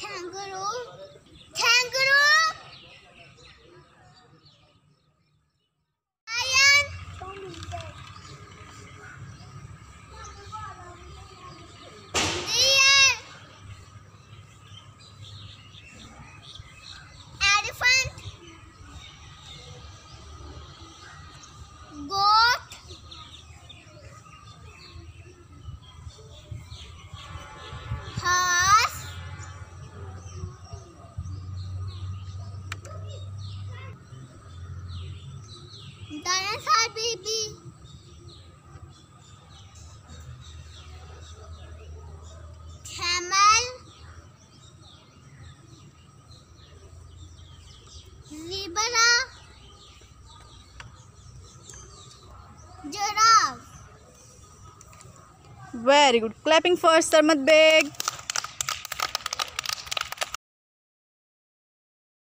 Kangaroo. Kangaroo. Lion. Dinosaur baby. Camel. Zebra. Giraffe. Very good. Clapping for Sarmat Beg.